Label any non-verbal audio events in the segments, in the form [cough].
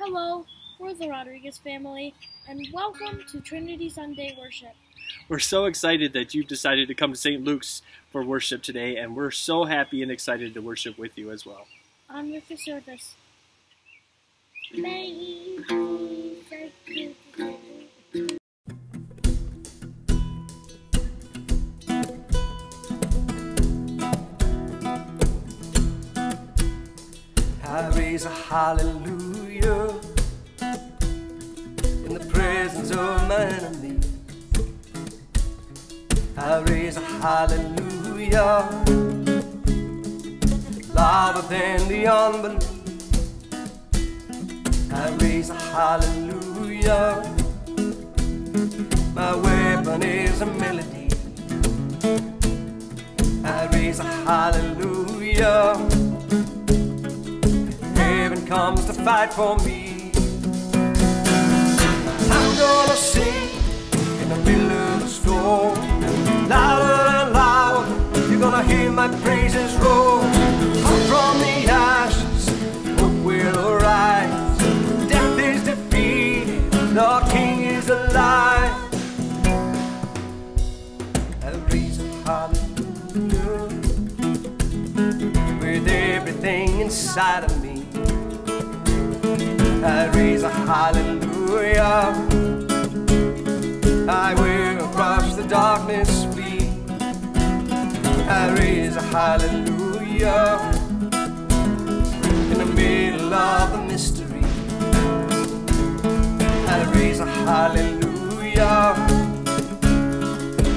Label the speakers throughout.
Speaker 1: Hello, we're the Rodriguez family, and welcome to Trinity Sunday Worship.
Speaker 2: We're so excited that you've decided to come to St. Luke's for worship today, and we're so happy and excited to worship with you as well.
Speaker 1: On with the service. May he be thank.
Speaker 3: I raise a hallelujah in the presence of my enemy. I raise a hallelujah louder than the unbelief. I raise a hallelujah. My weapon is a melody. I raise a hallelujah comes to fight for me. I'm gonna sing in the middle of the storm, louder and louder. You're gonna hear my praises roar. Up from the ashes, hope will arise. Death is defeated, the King is alive. I raise a hallelujah with everything inside of me. I raise a hallelujah. I will across the darkness flee. I raise a hallelujah in the middle of the mystery. I raise a hallelujah.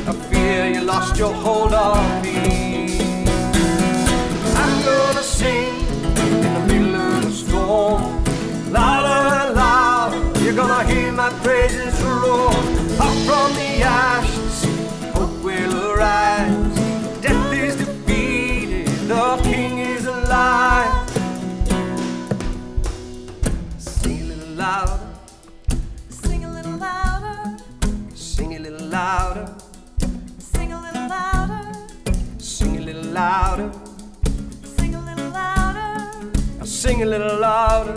Speaker 3: I fear you lost your hold on me. Louder, sing a little louder,
Speaker 4: sing a little louder.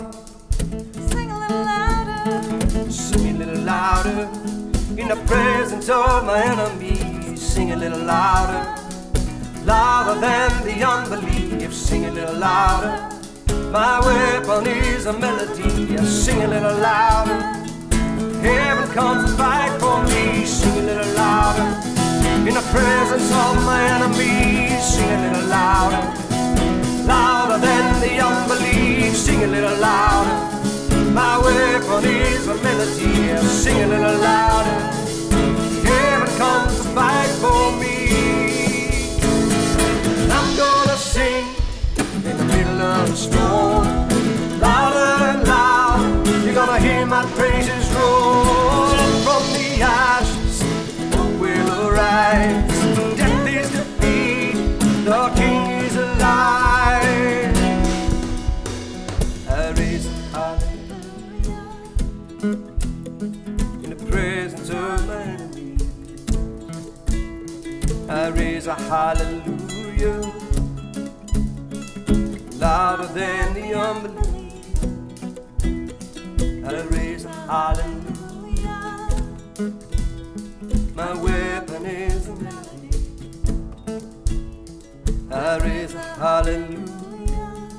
Speaker 3: sing a little louder,
Speaker 4: Sing a little louder
Speaker 3: in the presence of my enemies. Sing a little louder, louder than the unbelief. Sing a little louder. My weapon is a melody. Sing a little louder. Heaven comes to fight for me. Sing a little louder in the presence of my enemies. Sing a little louder, louder than the unbelief. Sing a little louder. My weapon is a melody. Sing a little louder. Heaven comes to fight for me. I'm gonna sing in the middle of the storm. Louder and louder. You're gonna hear my praises roar from the ashes. Hope will arise. I raise a hallelujah louder than the unbelief. I raise a hallelujah. My weapon is a melody. I raise a hallelujah.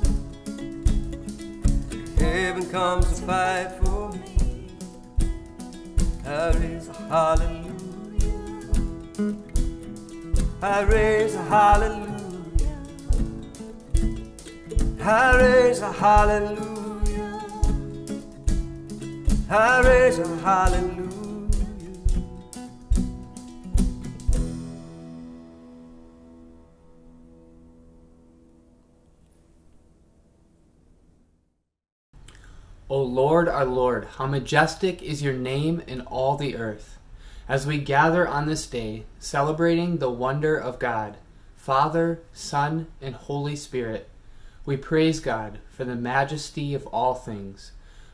Speaker 3: Heaven comes to fight for me. I raise a hallelujah. I raise a hallelujah. I raise a hallelujah. I raise a hallelujah.
Speaker 5: O Lord, our Lord, how majestic is your name in all the earth. As we gather on this day, celebrating the wonder of God, Father, Son, and Holy Spirit, we praise God for the majesty of all things,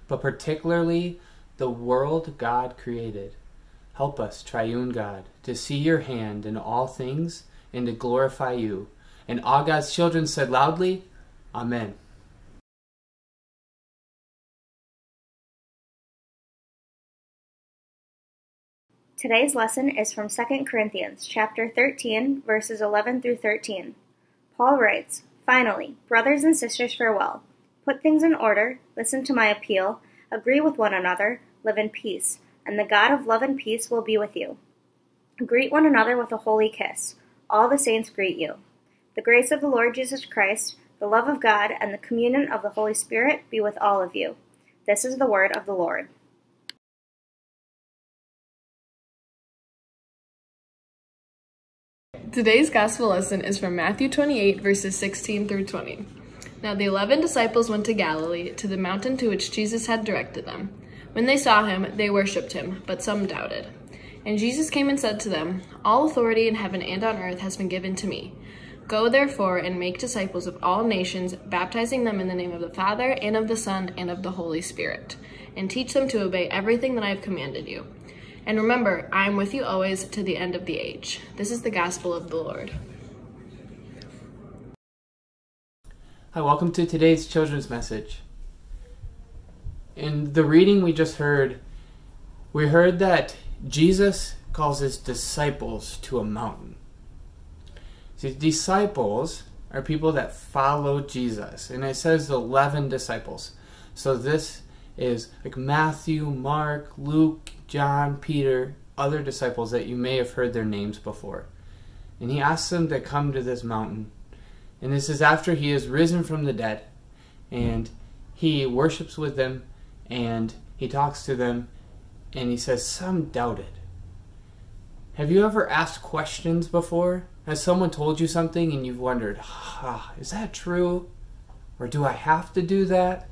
Speaker 5: but particularly the world God created. Help us, triune God, to see your hand in all things and to glorify you. And all God's children said loudly, Amen.
Speaker 6: Today's lesson is from 2 Corinthians chapter 13 verses 11 through 13. Paul writes, "Finally, brothers and sisters, farewell. Put things in order, listen to my appeal, agree with one another, live in peace, and the God of love and peace will be with you. Greet one another with a holy kiss. All the saints greet you. The grace of the Lord Jesus Christ, the love of God, and the communion of the Holy Spirit be with all of you." This is the word of the Lord.
Speaker 7: Today's gospel lesson is from Matthew 28, verses 16 through 20. Now the eleven disciples went to Galilee, to the mountain to which Jesus had directed them. When they saw him, they worshipped him, but some doubted. And Jesus came and said to them, All authority in heaven and on earth has been given to me. Go therefore and make disciples of all nations, baptizing them in the name of the Father, and of the Son, and of the Holy Spirit, and teach them to obey everything that I have commanded you. And remember, I am with you always to the end of the age. This is the gospel of the Lord.
Speaker 5: Hi, welcome to today's children's message. In the reading we just heard, we heard that Jesus calls his disciples to a mountain. See, disciples are people that follow Jesus, and it says 11 disciples. So this is like Matthew, Mark, Luke, John, Peter, other disciples that you may have heard their names before. And he asks them to come to this mountain. And this is after he is risen from the dead. And he worships with them and he talks to them and he says, Some doubted. Have you ever asked questions before? Has someone told you something and you've wondered, ah, is that true? Or do I have to do that?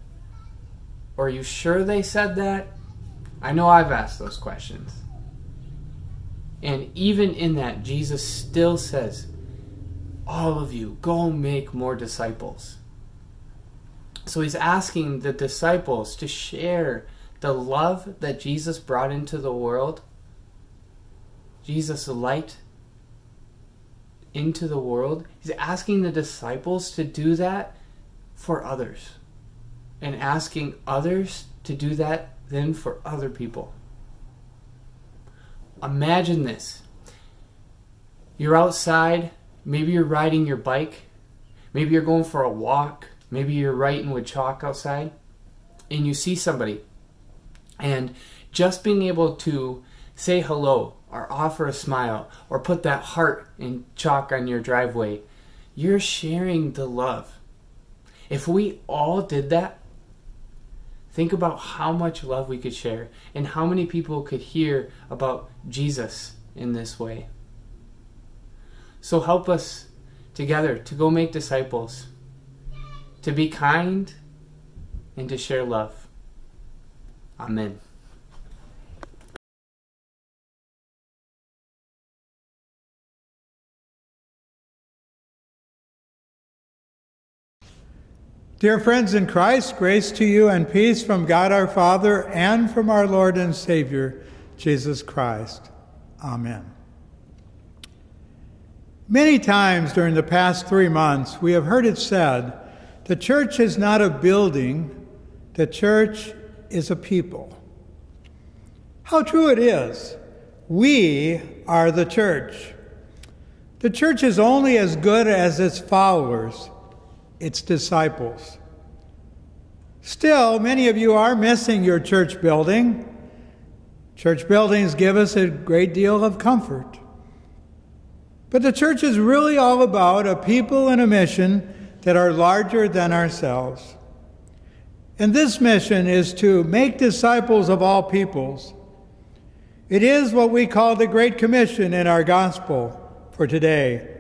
Speaker 5: Or are you sure they said that? I know I've asked those questions. And even in that, Jesus still says, All of you, go make more disciples. So he's asking the disciples to share the love that Jesus brought into the world, Jesus' light into the world. He's asking the disciples to do that for others and asking others to do that then for other people. Imagine this. You're outside, maybe you're riding your bike, maybe you're going for a walk, maybe you're writing with chalk outside, and you see somebody. And just being able to say hello or offer a smile or put that heart in chalk on your driveway, you're sharing the love. If we all did that, Think about how much love we could share and how many people could hear about Jesus in this way. So help us together to go make disciples, to be kind, and to share love. Amen.
Speaker 8: Dear friends in Christ, grace to you and peace from God our Father and from our Lord and Savior, Jesus Christ. Amen. Many times during the past three months, we have heard it said the church is not a building, the church is a people. How true it is. We are the church. The church is only as good as its followers its disciples. Still, many of you are missing your church building. Church buildings give us a great deal of comfort. But the church is really all about a people and a mission that are larger than ourselves. And this mission is to make disciples of all peoples. It is what we call the Great Commission in our gospel for today.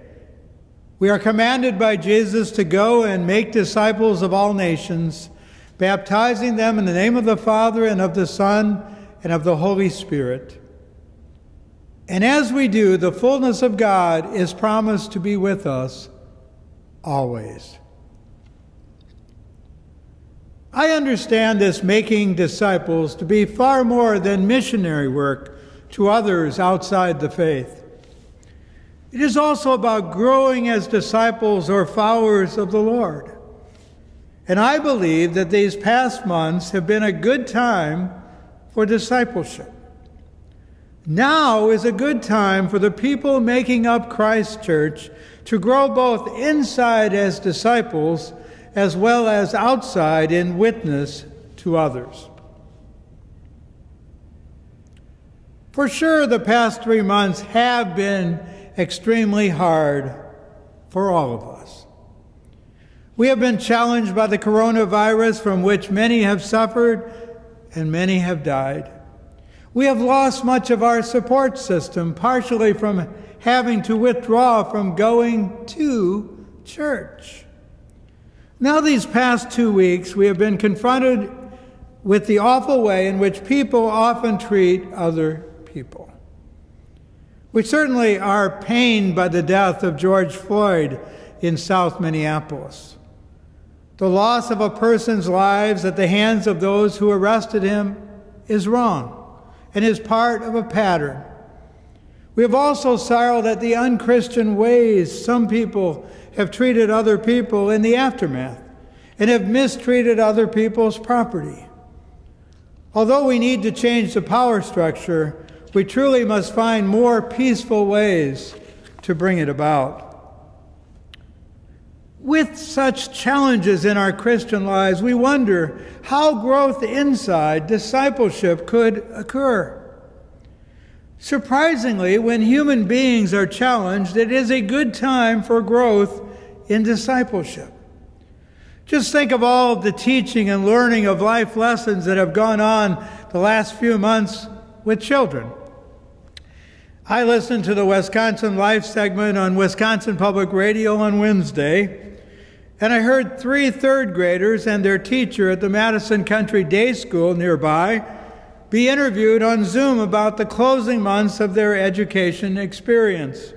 Speaker 8: We are commanded by Jesus to go and make disciples of all nations, baptizing them in the name of the Father and of the Son and of the Holy Spirit. And as we do, the fullness of God is promised to be with us always. I understand this making disciples to be far more than missionary work to others outside the faith. It is also about growing as disciples or followers of the Lord. And I believe that these past months have been a good time for discipleship. Now is a good time for the people making up Christ Church to grow both inside as disciples as well as outside in witness to others. For sure, the past three months have been extremely hard for all of us. We have been challenged by the coronavirus from which many have suffered and many have died. We have lost much of our support system, partially from having to withdraw from going to church. Now, these past two weeks, we have been confronted with the awful way in which people often treat other people. We certainly are pained by the death of George Floyd in South Minneapolis. The loss of a person's lives at the hands of those who arrested him is wrong and is part of a pattern. We have also sorrowed at the unchristian ways some people have treated other people in the aftermath and have mistreated other people's property. Although we need to change the power structure, we truly must find more peaceful ways to bring it about. With such challenges in our Christian lives, we wonder how growth inside discipleship could occur. Surprisingly, when human beings are challenged, it is a good time for growth in discipleship. Just think of all of the teaching and learning of life lessons that have gone on the last few months with children. I listened to the Wisconsin Life segment on Wisconsin Public Radio on Wednesday, and I heard three third graders and their teacher at the Madison Country Day School nearby be interviewed on Zoom about the closing months of their education experience.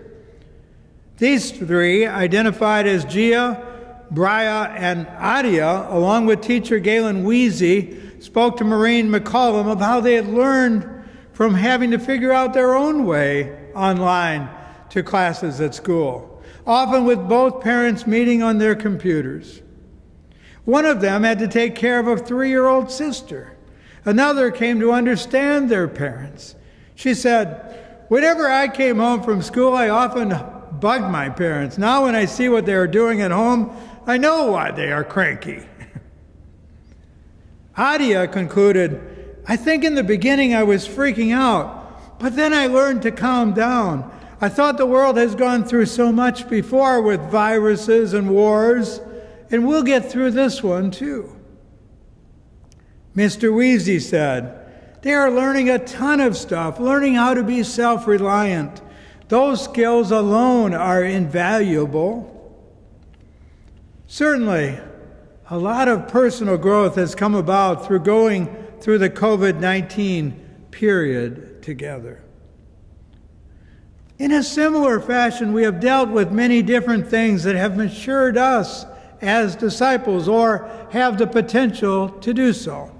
Speaker 8: These three, identified as Gia, Bria, and Adia, along with teacher Galen Weezy, spoke to Maureen McCollum of how they had learned from having to figure out their own way online to classes at school often with both parents meeting on their computers. One of them had to take care of a three year old sister. Another came to understand their parents. She said, Whenever I came home from school, I often bugged my parents. Now, when I see what they are doing at home, I know why they are cranky. [laughs] Adia concluded, I think in the beginning I was freaking out, but then I learned to calm down. I thought the world has gone through so much before with viruses and wars, and we'll get through this one too. Mr. Weezy said, They are learning a ton of stuff, learning how to be self reliant. Those skills alone are invaluable. Certainly, a lot of personal growth has come about through going through the COVID 19 period together. In a similar fashion, we have dealt with many different things that have matured us as disciples or have the potential to do so.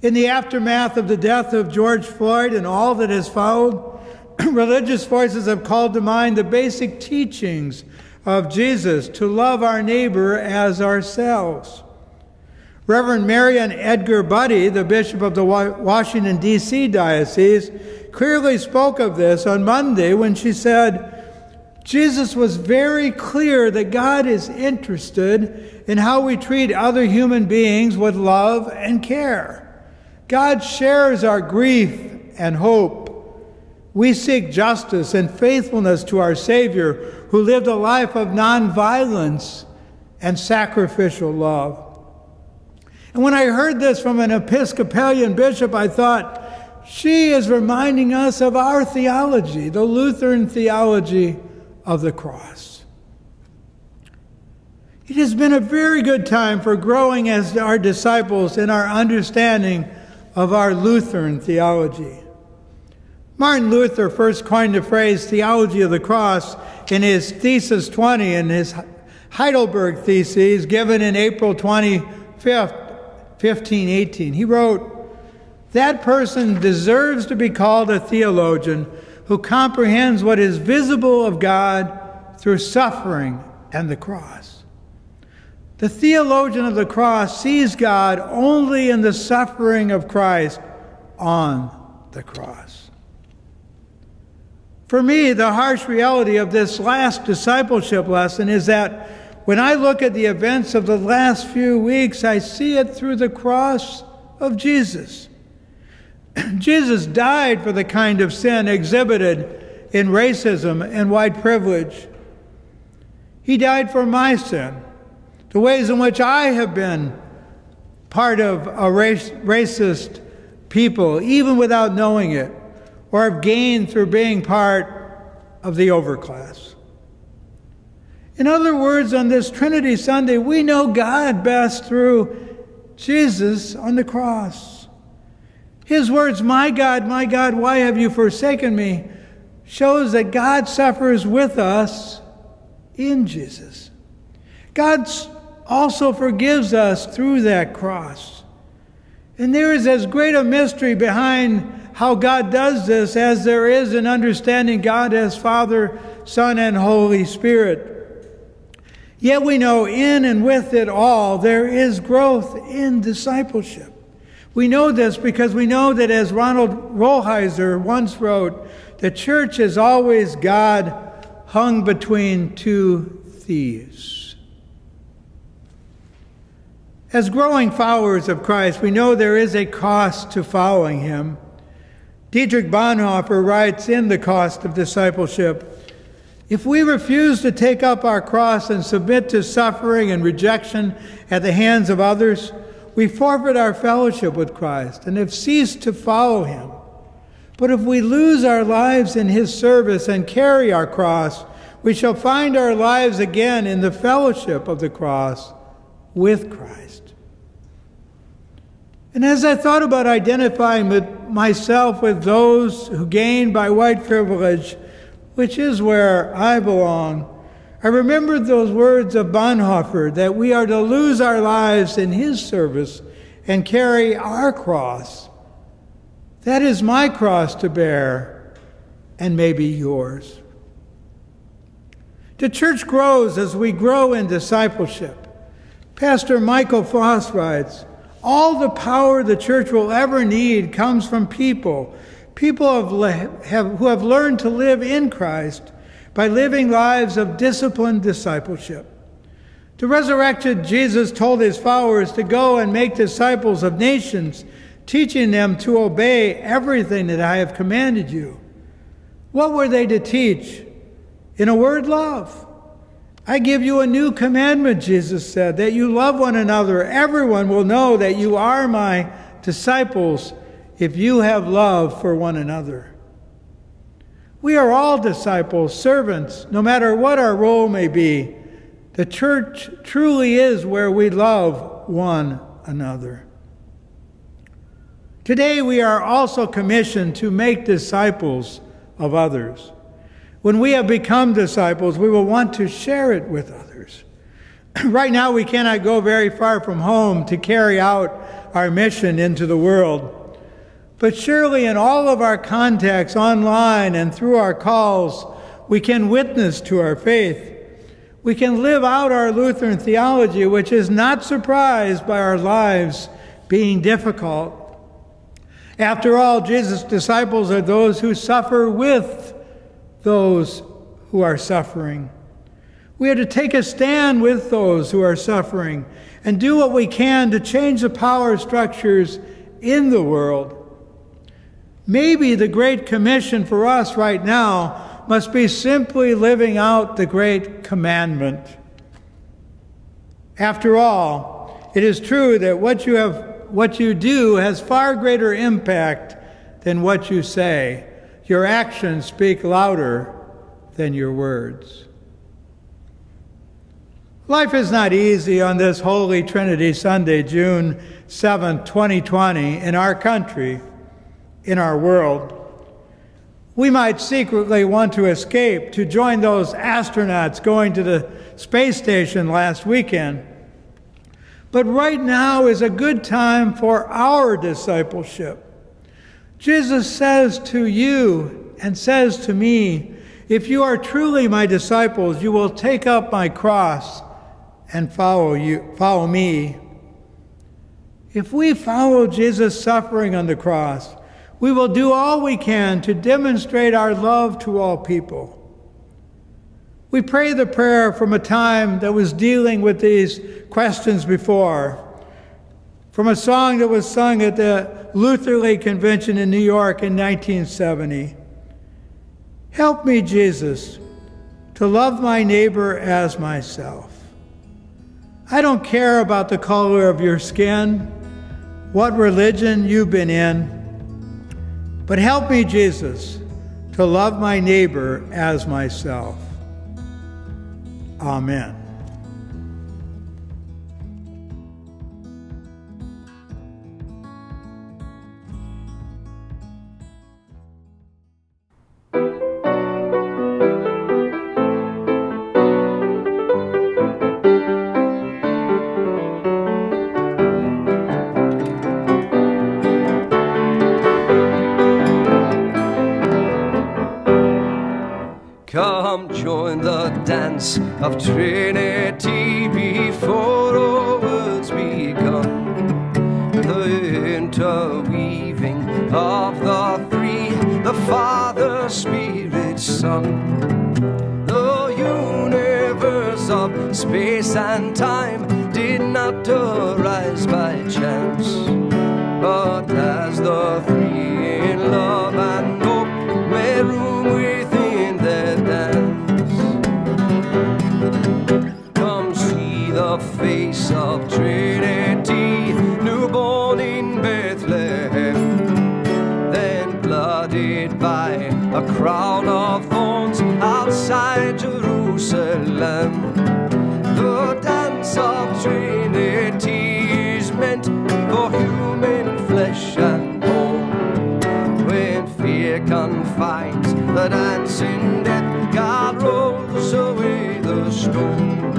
Speaker 8: In the aftermath of the death of George Floyd and all that has followed, [clears throat] religious voices have called to mind the basic teachings of Jesus to love our neighbor as ourselves. Reverend Mariann Edgar Budde, the Bishop of the Washington, D.C. Diocese, clearly spoke of this on Monday when she said, Jesus was very clear that God is interested in how we treat other human beings with love and care. God shares our grief and hope. We seek justice and faithfulness to our Savior, who lived a life of nonviolence and sacrificial love. And when I heard this from an Episcopalian bishop, I thought, she is reminding us of our theology, the Lutheran theology of the cross. It has been a very good time for growing as our disciples in our understanding of our Lutheran theology. Martin Luther first coined the phrase theology of the cross in his Thesis 20 in his Heidelberg Theses given in April 25th, 1518. He wrote, That person deserves to be called a theologian who comprehends what is visible of God through suffering and the cross. The theologian of the cross sees God only in the suffering of Christ on the cross. For me, the harsh reality of this last discipleship lesson is that when I look at the events of the last few weeks, I see it through the cross of Jesus. [clears throat] Jesus died for the kind of sin exhibited in racism and white privilege. He died for my sin, the ways in which I have been part of a race, racist people, even without knowing it, or have gained through being part of the overclass. In other words, on this Trinity Sunday, we know God best through Jesus on the cross. His words, My God, my God, why have you forsaken me? shows that God suffers with us in Jesus. God also forgives us through that cross. And there is as great a mystery behind how God does this as there is in understanding God as Father, Son, and Holy Spirit. Yet we know in and with it all there is growth in discipleship. We know this because we know that as Ronald Rolheiser once wrote, the church is always God hung between two thieves. As growing followers of Christ, we know there is a cost to following him. Dietrich Bonhoeffer writes in The Cost of Discipleship if we refuse to take up our cross and submit to suffering and rejection at the hands of others, we forfeit our fellowship with Christ and have ceased to follow him. But if we lose our lives in his service and carry our cross, we shall find our lives again in the fellowship of the cross with Christ. And as I thought about identifying myself with those who gain by white privilege, which is where I belong, I remembered those words of Bonhoeffer that we are to lose our lives in his service and carry our cross. That is my cross to bear, and maybe yours. The church grows as we grow in discipleship. Pastor Michael Foss writes All the power the church will ever need comes from people People have, have, who have learned to live in Christ by living lives of disciplined discipleship. The resurrected Jesus told his followers to go and make disciples of nations, teaching them to obey everything that I have commanded you. What were they to teach? In a word, love. I give you a new commandment, Jesus said, that you love one another. Everyone will know that you are my disciples if you have love for one another. We are all disciples, servants, no matter what our role may be. The church truly is where we love one another. Today, we are also commissioned to make disciples of others. When we have become disciples, we will want to share it with others. [clears throat] right now, we cannot go very far from home to carry out our mission into the world. But surely in all of our contacts online and through our calls, we can witness to our faith. We can live out our Lutheran theology, which is not surprised by our lives being difficult. After all, Jesus' disciples are those who suffer with those who are suffering. We are to take a stand with those who are suffering and do what we can to change the power structures in the world. Maybe the Great Commission for us right now must be simply living out the Great Commandment. After all, it is true that what you, have, what you do has far greater impact than what you say. Your actions speak louder than your words. Life is not easy on this Holy Trinity Sunday, June 7, 2020, in our country in our world. We might secretly want to escape to join those astronauts going to the space station last weekend. But right now is a good time for our discipleship. Jesus says to you and says to me, If you are truly my disciples, you will take up my cross and follow you follow me. If we follow Jesus' suffering on the cross, we will do all we can to demonstrate our love to all people. We pray the prayer from a time that was dealing with these questions before, from a song that was sung at the Luther League Convention in New York in 1970. Help me, Jesus, to love my neighbor as myself. I don't care about the color of your skin, what religion you've been in, but help me, Jesus, to love my neighbor as myself. Amen.
Speaker 3: Of Trinity before all words begun. The interweaving of the three, the Father, Spirit, Son. The universe of space and time did not arise by chance, Jerusalem. The dance of Trinity is meant for human flesh and bone. When fear confines the dancing death, God rolls away the stone.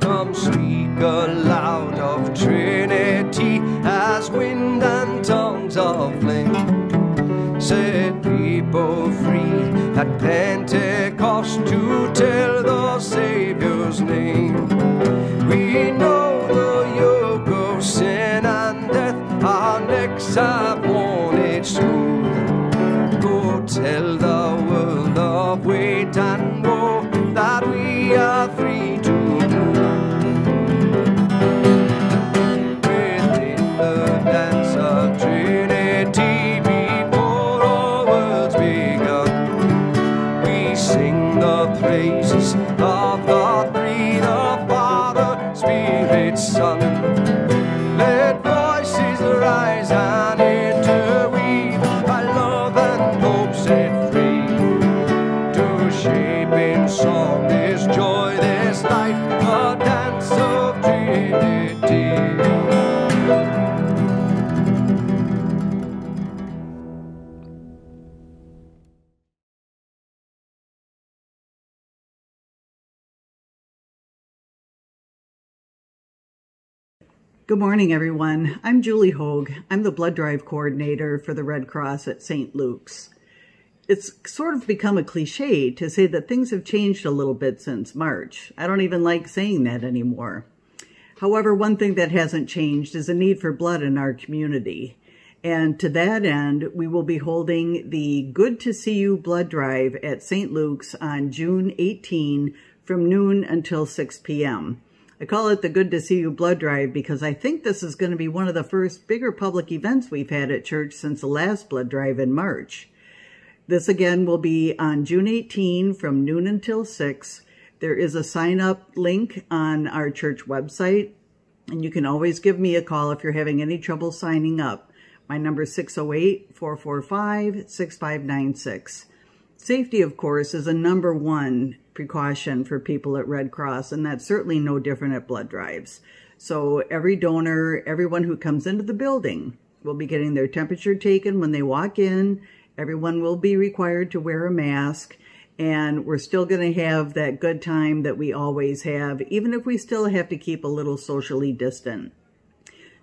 Speaker 3: Come speak aloud of Trinity as wind and tongues of flame. Set people free at Pentecost to tell the Savior's name. We know the yoke of sin and death, our necks have worn it smooth. Go tell the world of weight and woe that we are free
Speaker 9: Good morning, everyone. I'm Julie Hogue. I'm the blood drive coordinator for the Red Cross at St. Luke's. It's sort of become a cliche to say that things have changed a little bit since March. I don't even like saying that anymore. However, one thing that hasn't changed is the need for blood in our community. And to that end, we will be holding the Good to See You blood drive at St. Luke's on June 18 from noon until 6 p.m. I call it the Good to See You blood drive because I think this is going to be one of the first bigger public events we've had at church since the last blood drive in March. This again will be on June 18 from noon until 6. There is a sign up link on our church website, and you can always give me a call if you're having any trouble signing up. My number is 608-445-6596. Safety, of course, is a number one precaution for people at Red Cross, and that's certainly no different at blood drives. So every donor, everyone who comes into the building will be getting their temperature taken when they walk in. Everyone will be required to wear a mask, and we're still going to have that good time that we always have, even if we still have to keep a little socially distant.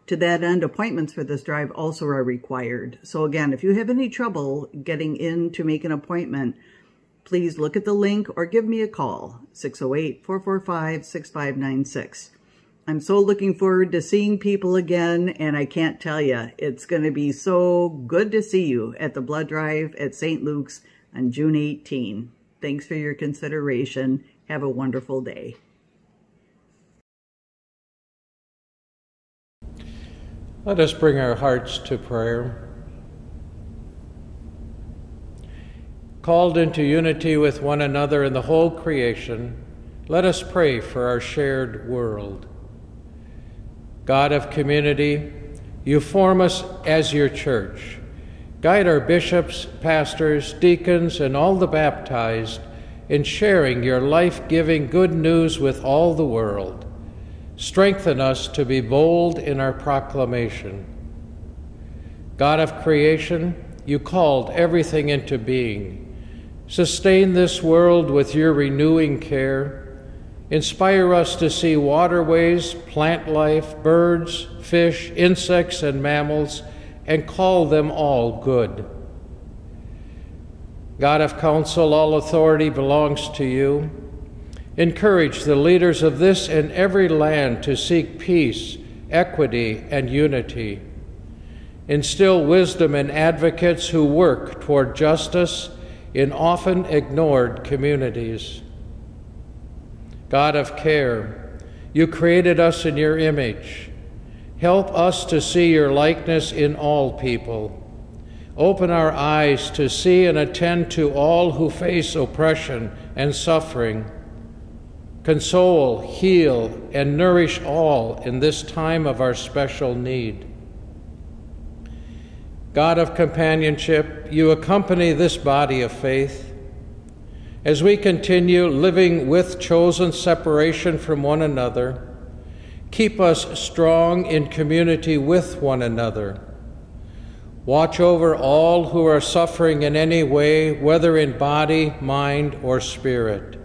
Speaker 9: To that end, appointments for this drive also are required. So again, if you have any trouble getting in to make an appointment, please look at the link or give me a call, 608-445-6596. I'm so looking forward to seeing people again, and I can't tell you, it's going to be so good to see you at the blood drive at St. Luke's on June 18. Thanks for your consideration. Have a wonderful day.
Speaker 10: Let us bring our hearts to prayer. Called into unity with one another in the whole creation, let us pray for our shared world. God of community, you form us as your church. Guide our bishops, pastors, deacons, and all the baptized in sharing your life giving good news with all the world. Strengthen us to be bold in our proclamation. God of creation, you called everything into being. Sustain this world with your renewing care. Inspire us to see waterways, plant life, birds, fish, insects, and mammals, and call them all good. God of counsel, all authority belongs to you. Encourage the leaders of this and every land to seek peace, equity, and unity. Instill wisdom in advocates who work toward justice in often ignored communities. God of care, you created us in your image. Help us to see your likeness in all people. Open our eyes to see and attend to all who face oppression and suffering. Console, heal, and nourish all in this time of our special need. God of companionship, you accompany this body of faith. As we continue living with chosen separation from one another, keep us strong in community with one another. Watch over all who are suffering in any way, whether in body, mind, or spirit.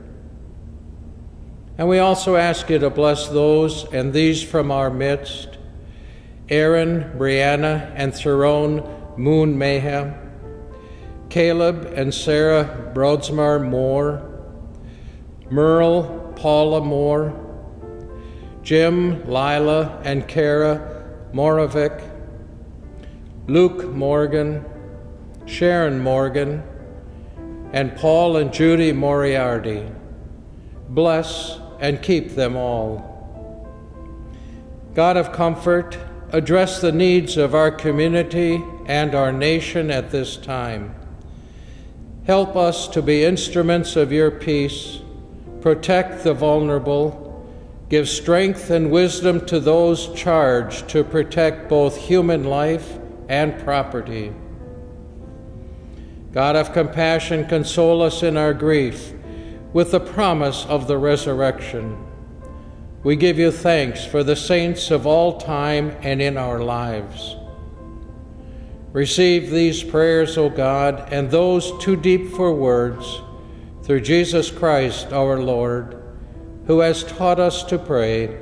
Speaker 10: And we also ask you to bless those and these from our midst Aaron, Brianna, and Theron Moon Mayhem, Caleb and Sarah Broadsmar Moore, Merle Paula Moore, Jim, Lila, and Kara Moravik, Luke Morgan, Sharon Morgan, and Paul and Judy Moriarty. Bless and keep them all. God of comfort, address the needs of our community and our nation at this time. Help us to be instruments of your peace, protect the vulnerable, give strength and wisdom to those charged to protect both human life and property. God of compassion, console us in our grief with the promise of the resurrection. We give you thanks for the saints of all time and in our lives. Receive these prayers, O God, and those too deep for words, through Jesus Christ our Lord, who has taught us to pray.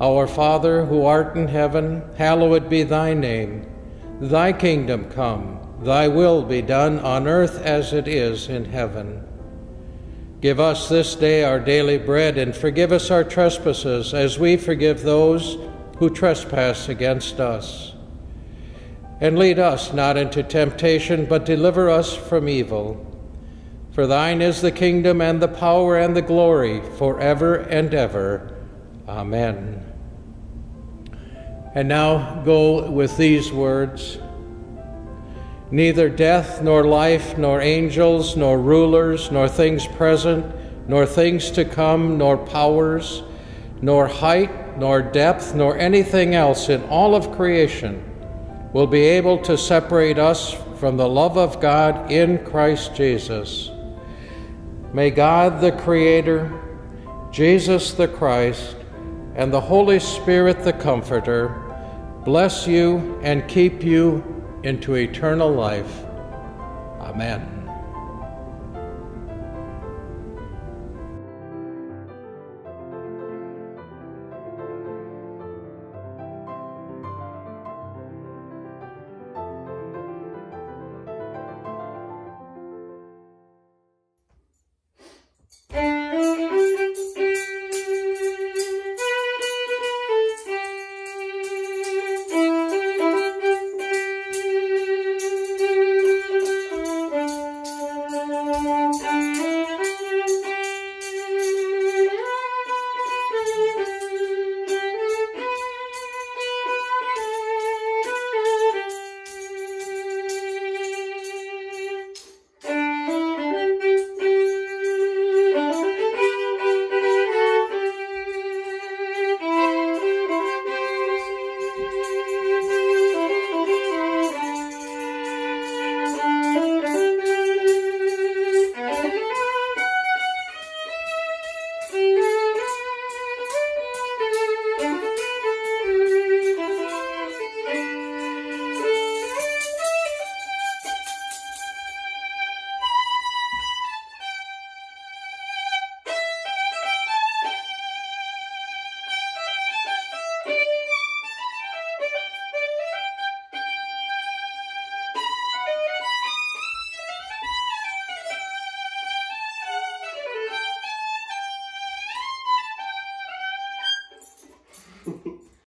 Speaker 10: Our Father, who art in heaven, hallowed be thy name. Thy kingdom come, thy will be done on earth as it is in heaven. Give us this day our daily bread, and forgive us our trespasses as we forgive those who trespass against us and lead us not into temptation, but deliver us from evil. For thine is the kingdom and the power and the glory forever and ever. Amen. And now go with these words Neither death, nor life, nor angels, nor rulers, nor things present, nor things to come, nor powers, nor height, nor depth, nor anything else in all of creation will be able to separate us from the love of God in Christ Jesus. May God the Creator, Jesus the Christ, and the Holy Spirit the Comforter bless you and keep you into eternal life. Amen.